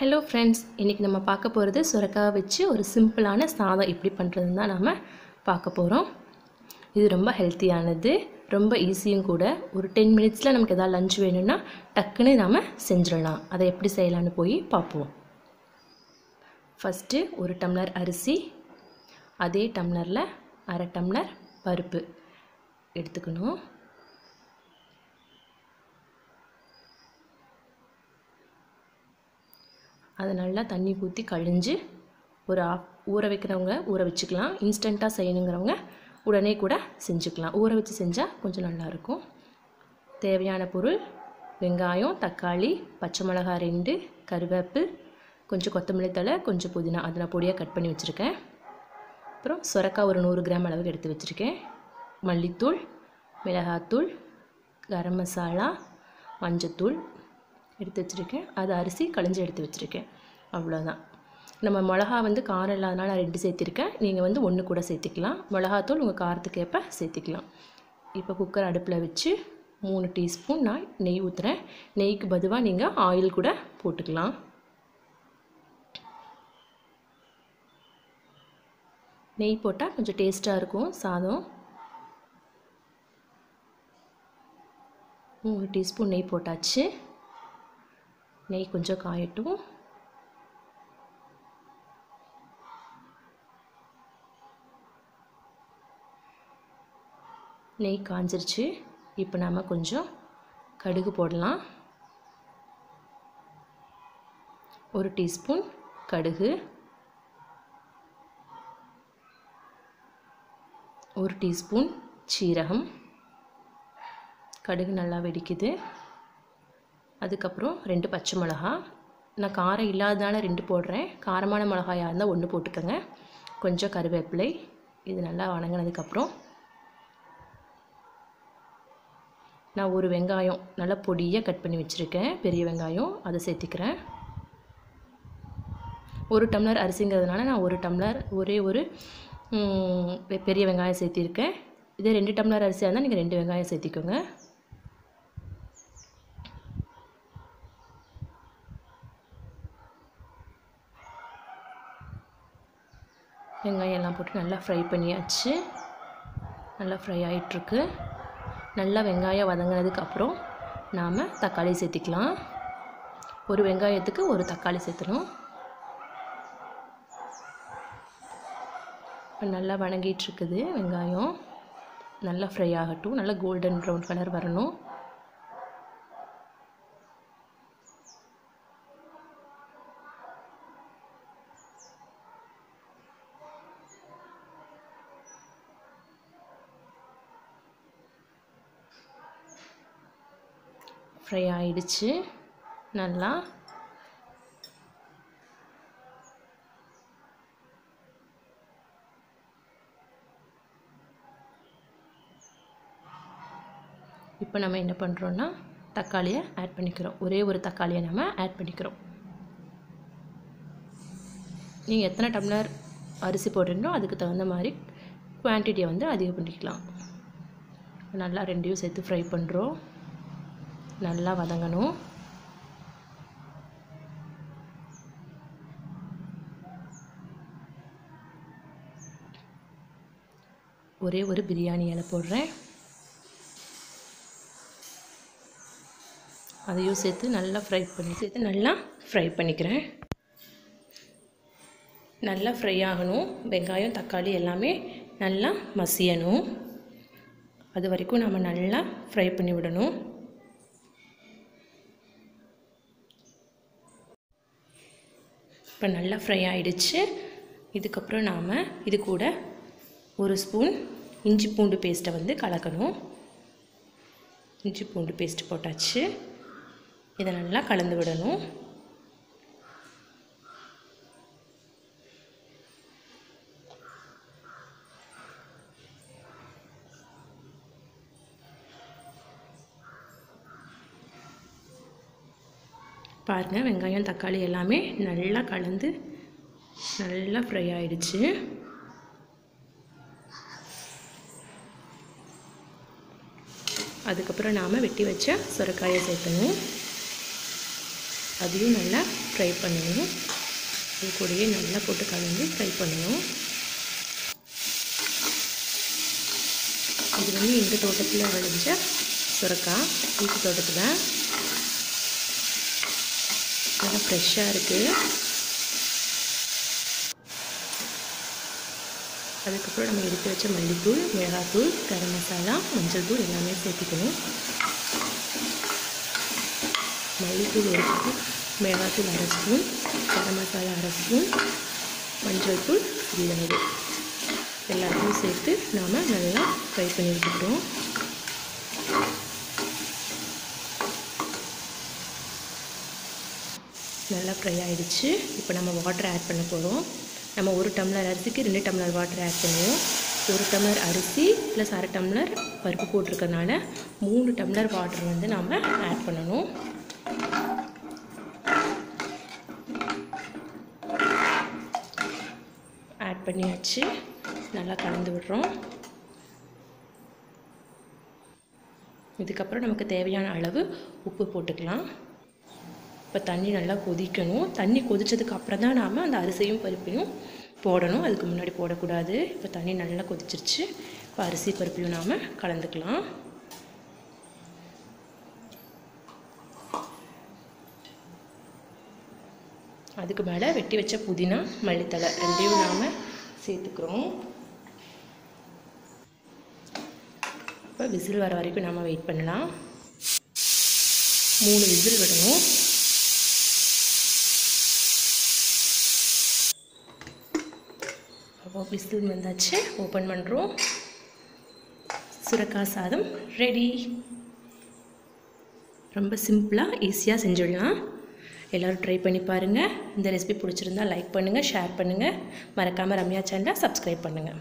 Hello friends இன்றைக்கி நம்ம பார்க்க போகிறது சுரக்காய் வச்சு ஒரு சிம்பிளான சாதம். எப்படி பண்ணுறதுன்னு தான் நம்ம பார்க்க போகிறோம் இது ரொம்ப ஹெல்த்தியானது ரொம்ப ஈஸியும் கூட. ஒரு டென் மினிட்ஸில் நமக்கு எதாவது லஞ்ச் வேணும்னா டக்குன்னு நாம் செஞ்சிடலாம். அதை எப்படி செய்யலான்னு போய் பார்ப்போம். ஃபஸ்ட்டு ஒரு டம்ளர் அரிசி அதே டம்ளரில் அரை டம்ளர் பருப்பு எடுத்துக்கணும். அதை நல்லா தண்ணி ஊற்றி கழிஞ்சு ஒரு ஆஃப் ஊற வைக்கிறவங்க ஊற வச்சுக்கலாம். இன்ஸ்டண்ட்டாக செய்யணுங்கிறவங்க உடனே கூட செஞ்சுக்கலாம். ஊற வச்சு செஞ்சால் கொஞ்சம் நல்லாயிருக்கும் தேவையான பொருள் வெங்காயம் தக்காளி பச்சை மிளகாய் ரெண்டு கருவேப்பு கொஞ்சம் கொத்தமல்லி தழை கொஞ்சம் புதினா. அதை நான் பொடியாக கட் பண்ணி வச்சுருக்கேன். அப்புறம் சுரக்காய் ஒரு நூறு கிராம் அளவுக்கு எடுத்து வச்சுருக்கேன். மல்லித்தூள் மிளகாத்தூள் கரம் மசாலா மஞ்சத்தூள் எடுத்து வச்சுருக்கேன். அது அரிசி களைஞ்சி எடுத்து வச்சுருக்கேன். அவ்வளோதான் நம்ம மிளகா வந்து காரம் இல்லாதனால நான் ரெண்டு சேர்த்திருக்கேன். நீங்கள் வந்து ஒன்று கூட சேர்த்திக்கலாம். மிளகாத்தூள் உங்கள் காரத்துக்கு ஏற்ப சேர்த்திக்கலாம். இப்போ குக்கர் அடுப்பில் வச்சு மூணு டீஸ்பூன் நான் நெய் ஊற்றுறேன் நெய்க்கு பதுவாக நீங்கள் ஆயில் கூட போட்டுக்கலாம். நெய் போட்டால் கொஞ்சம் டேஸ்ட்டாக இருக்கும். சாதம். மூணு டீஸ்பூன் நெய் போட்டாச்சு. நெய் கொஞ்சம் காயட்டும். நெய் காஞ்சிருச்சு. இப்போ நாம் கொஞ்சம் கடுகு போடலாம். ஒரு டீஸ்பூன் கடுகு. ஒரு டீஸ்பூன் சீரகம். கடுகு நல்லா வெடிக்குது. அதுக்கப்புறம் ரெண்டு பச்சை மிளகா. நான் காரம் இல்லாதனால ரெண்டு போடுறேன். காரமான மிளகாயாக இருந்தால் ஒன்று போட்டுக்கோங்க. கொஞ்சம் கருவேப்பிலை. இது நல்லா வணங்கினதுக்கப்புறம் நான் ஒரு வெங்காயம் நல்லா பொடியாக கட் பண்ணி வச்சுருக்கேன். பெரிய வெங்காயம் அதை சேர்த்திக்கிறேன். ஒரு டம்ளர் அரிசிங்கிறதுனால நான் ஒரு டம்ளர் ஒரே ஒரு பெரிய வெங்காயம் சேர்த்திருக்கேன். இதே ரெண்டு டம்ளர் அரிசியாக இருந்தால் நீங்கள் ரெண்டு வெங்காயம் சேர்த்திக்கோங்க. வெங்காயம் எல்லாம் போட்டு நல்லா ஃப்ரை பண்ணியாச்சு. நல்லா ஃப்ரை ஆகிட்டுருக்கு நல்லா வெங்காயம் வதங்கினதுக்கப்புறம் நாம் தக்காளி சேர்த்திக்கலாம். ஒரு வெங்காயத்துக்கு ஒரு தக்காளி சேர்த்தணும். இப்போ நல்லா வணங்கிட்டுருக்குது வெங்காயம். நல்லா ஃப்ரை ஆகட்டும். நல்லா கோல்டன் ப்ரௌன் கலர் வரணும். ஃப்ரை ஆயிடுச்சு. நல்லா. இப்போ நம்ம என்ன பண்ணுறோன்னா தக்காளியை ஆட் பண்ணிக்கிறோம். ஒரே ஒரு தக்காளியை நம்ம ஆட் பண்ணிக்கிறோம். நீங்கள் எத்தனை டம்ளர் அரிசி போடுறீங்களோ அதுக்கு தகுந்த மாதிரி குவான்டிட்டியை வந்து அதிகம் பண்ணிக்கலாம். நல்லா ரெண்டையும் சேர்த்து ஃப்ரை பண்ணுறோம் நல்லா வதங்கணும். ஒரே ஒரு பிரியாணி இலை போடுறேன். அதையும் சேர்த்து நல்லா ஃப்ரை பண்ணி சேர்த்து நல்லா ஃப்ரை பண்ணிக்கிறேன். நல்லா ஃப்ரை ஆகணும். வெங்காயம் தக்காளி எல்லாமே நல்லா மசியணும். அது வரைக்கும் நம்ம நல்லா ஃப்ரை பண்ணி விடணும். இப்போ நல்லா ஃப்ரை ஆகிடுச்சு இதுக்கப்புறம் நாம் இது கூட ஒரு ஸ்பூன் இஞ்சி பூண்டு பேஸ்ட்டை வந்து கலக்கணும். இஞ்சி பூண்டு பேஸ்ட் போட்டாச்சு. இதை நல்லா கலந்து விடணும். பாருங்கள் வெங்காயம் தக்காளி எல்லாமே நல்லா கலந்து நல்லா ஃப்ரை ஆயிடுச்சு. அதுக்கப்புறம் நாம் வெட்டி வச்ச சுரக்காயை சேர்த்தணும் அதையும் நல்லா ஃப்ரை பண்ணணும். அது கூடயே நல்லா போட்டு கலந்து ஃப்ரை பண்ணணும். இது வந்து எங்கள் தோட்டத்தில் விளைஞ்ச சுரக்காய் வீட்டு தோட்டத்தில். நல்லா ஃப்ரெஷ்ஷாக இருக்குது அதுக்கப்புறம் நம்ம எடுத்து வச்ச மல்லித்தூள் மிளகாத்தூள் கரம் மசாலா மஞ்சள் தூள் எல்லாமே சேர்த்துக்கணும். மல்லித்தூள் ஒரு ஸ்பூன் மிளகாத்தூள் அரை ஸ்பூன் கரம் மசாலா அரை ஸ்பூன் மஞ்சள் தூள் சிறிதளவு எல்லாத்தையும் சேர்த்து நாம் நல்லா ஃப்ரை பண்ணி எடுத்துக்கிறோம். நல்லா ஃப்ரை ஆகிடுச்சு இப்போ நம்ம வாட்டர் ஆட் பண்ண போகிறோம் நம்ம ஒரு டம்ளர் அரிசிக்கு ரெண்டு டம்ளர் வாட்டர் ஆட் பண்ணுவோம். ஒரு டம்ளர் அரிசி ப்ளஸ் அரை டம்ளர் பருப்பு போட்டிருக்கறனால மூணு டம்ளர் வாட்டர் வந்து நாம் ஆட் பண்ணணும். ஆட் பண்ணியாச்சு. நல்லா கலந்து விடுறோம். இதுக்கப்புறம் நமக்கு தேவையான அளவு உப்பு போட்டுக்கலாம். இப்போ தண்ணி நல்லா கொதிக்கணும். தண்ணி கொதித்ததுக்கு அப்புறம் தான் நாம் அந்த அரிசியும் பருப்பையும் போடணும். அதுக்கு முன்னாடி போடக்கூடாது. இப்போ தண்ணி நல்லா கொதிச்சிருச்சு. இப்போ அரிசி பருப்பையும் நாம் கலந்துக்கலாம். அதுக்கு மேலே வெட்டி வச்ச புதினா மல்லித்தலை ரெண்டையும் நாம் சேர்த்துக்கிறோம். இப்போ விசில் வர வரைக்கும் நாம் வெயிட் பண்ணலாம். மூணு விசில் விடணும். விசில் வந்தாச்சு. ஓப்பன் பண்ணுறோம் சுரக்காய் சாதம் ரெடி ரொம்ப சிம்பிளாக ஈஸியாக செஞ்சிடலாம். எல்லோரும் ட்ரை பண்ணி பாருங்கள் இந்த ரெசிபி பிடிச்சிருந்தா லைக் பண்ணுங்கள் ஷேர் பண்ணுங்கள் மறக்காமல் ரம்யா சேனலை சப்ஸ்கிரைப் பண்ணுங்கள்